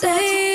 say